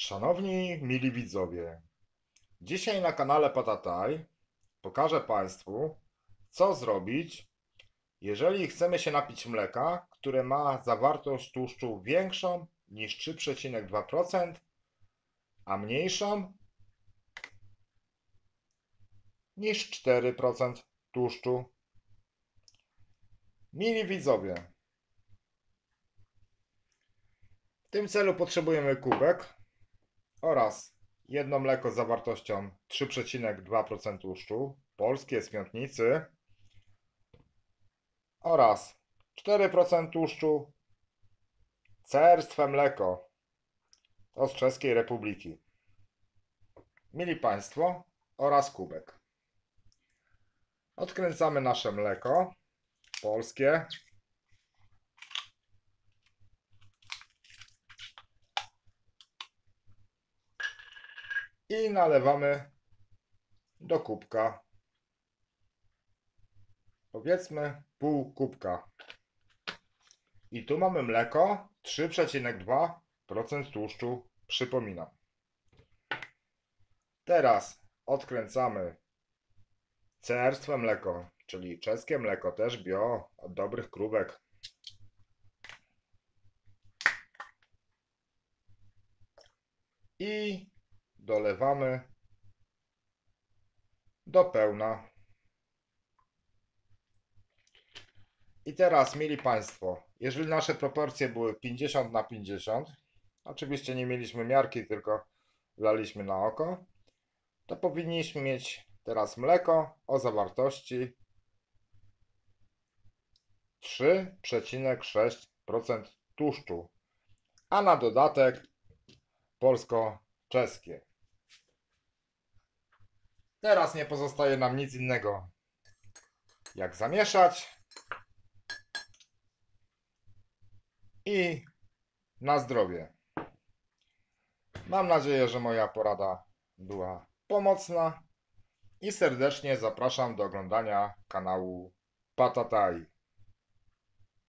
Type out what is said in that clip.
Szanowni mili widzowie, dzisiaj na kanale Patataj pokażę Państwu, co zrobić, jeżeli chcemy się napić mleka, które ma zawartość tłuszczu większą niż 3,2%, a mniejszą niż 4% tłuszczu. Mili widzowie, w tym celu potrzebujemy kubek oraz jedno mleko z zawartością 3,2% tłuszczu, polskie z Miotnicy oraz 4% tłuszczu, cerstwe mleko, z Czeskiej Republiki. Mili Państwo, oraz kubek. Odkręcamy nasze mleko polskie. I nalewamy do kubka. Powiedzmy pół kubka. I tu mamy mleko 3,2% tłuszczu, przypominam. Teraz odkręcamy cerstwe mleko, czyli czeskie mleko, też bio, od dobrych krówek. I dolewamy do pełna. I teraz, mili Państwo, jeżeli nasze proporcje były 50 na 50, oczywiście nie mieliśmy miarki, tylko laliśmy na oko, to powinniśmy mieć teraz mleko o zawartości 3,6% tłuszczu, a na dodatek polsko-czeskie. Teraz nie pozostaje nam nic innego jak zamieszać i na zdrowie. Mam nadzieję, że moja porada była pomocna i serdecznie zapraszam do oglądania kanału Patatai.